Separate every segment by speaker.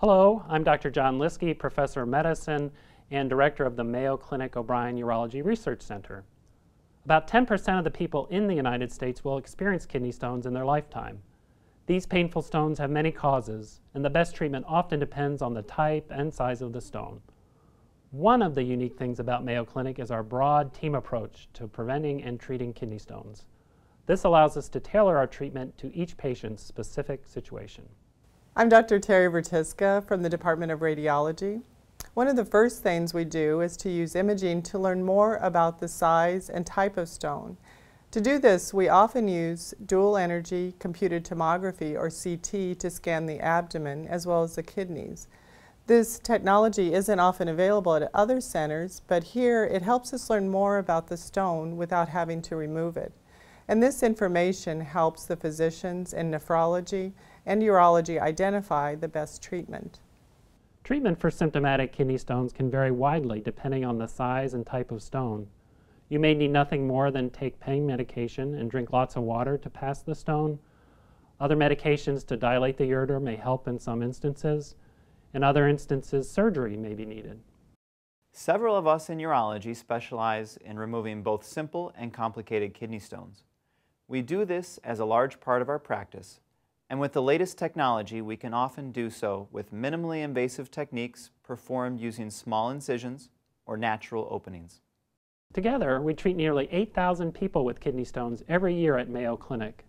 Speaker 1: Hello, I'm Dr. John Lieske, Professor of Medicine and Director of the Mayo Clinic O'Brien Urology Research Center. About 10% of the people in the United States will experience kidney stones in their lifetime. These painful stones have many causes, and the best treatment often depends on the type and size of the stone. One of the unique things about Mayo Clinic is our broad team approach to preventing and treating kidney stones. This allows us to tailor our treatment to each patient's specific situation.
Speaker 2: I'm Dr. Terry Vrtiska from the Department of Radiology. One of the first things we do is to use imaging to learn more about the size and type of stone to do this, we often use dual energy computed tomography or CT to scan the abdomen as well as the kidneys. This technology isn't often available at other centers, but here it helps us learn more about the stone without having to remove it. And this information helps the physicians in nephrology and urology identify the best treatment.
Speaker 1: Treatment for symptomatic kidney stones can vary widely depending on the size and type of stone. You may need nothing more than take pain medication and drink lots of water to pass the stone. Other medications to dilate the ureter may help in some instances. In other instances, surgery may be needed.
Speaker 3: Several of us in urology specialize in removing both simple and complicated kidney stones. We do this as a large part of our practice, and with the latest technology, we can often do so with minimally invasive techniques performed using small incisions or natural openings.
Speaker 1: Together, we treat nearly 8,000 people with kidney stones every year at Mayo Clinic.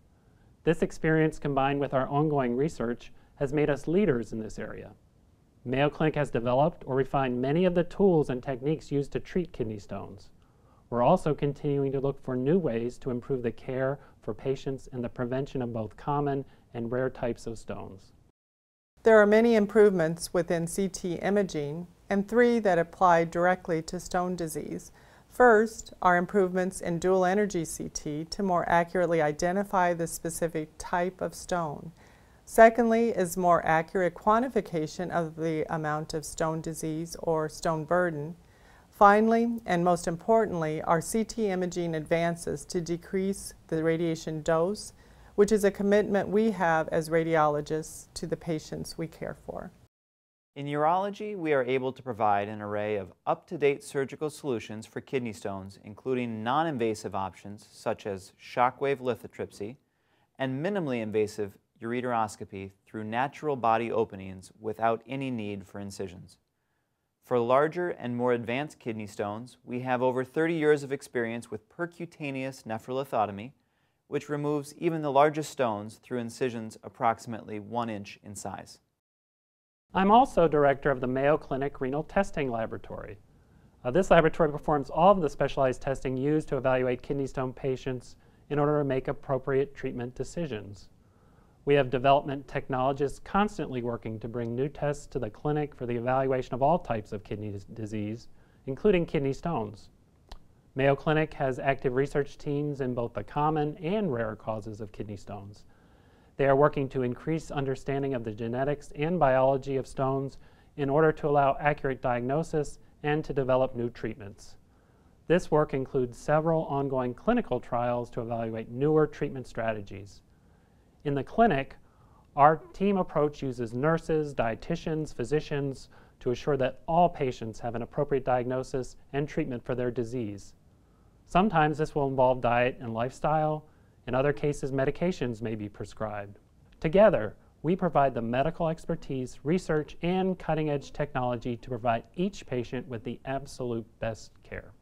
Speaker 1: This experience combined with our ongoing research has made us leaders in this area. Mayo Clinic has developed or refined many of the tools and techniques used to treat kidney stones. We're also continuing to look for new ways to improve the care for patients and the prevention of both common and rare types of stones.
Speaker 2: There are many improvements within CT imaging and three that apply directly to stone disease. First are improvements in dual energy CT to more accurately identify the specific type of stone. Secondly is more accurate quantification of the amount of stone disease or stone burden. Finally, and most importantly, are CT imaging advances to decrease the radiation dose, which is a commitment we have as radiologists to the patients we care for.
Speaker 3: In urology, we are able to provide an array of up-to-date surgical solutions for kidney stones, including non-invasive options such as shockwave lithotripsy and minimally invasive ureteroscopy through natural body openings without any need for incisions. For larger and more advanced kidney stones, we have over 30 years of experience with percutaneous nephrolithotomy, which removes even the largest stones through incisions approximately one inch in size.
Speaker 1: I'm also director of the Mayo Clinic Renal Testing Laboratory. Uh, this laboratory performs all of the specialized testing used to evaluate kidney stone patients in order to make appropriate treatment decisions. We have development technologists constantly working to bring new tests to the clinic for the evaluation of all types of kidney disease, including kidney stones. Mayo Clinic has active research teams in both the common and rare causes of kidney stones. They are working to increase understanding of the genetics and biology of stones in order to allow accurate diagnosis and to develop new treatments. This work includes several ongoing clinical trials to evaluate newer treatment strategies. In the clinic, our team approach uses nurses, dietitians, physicians to assure that all patients have an appropriate diagnosis and treatment for their disease. Sometimes this will involve diet and lifestyle, in other cases, medications may be prescribed. Together, we provide the medical expertise, research, and cutting edge technology to provide each patient with the absolute best care.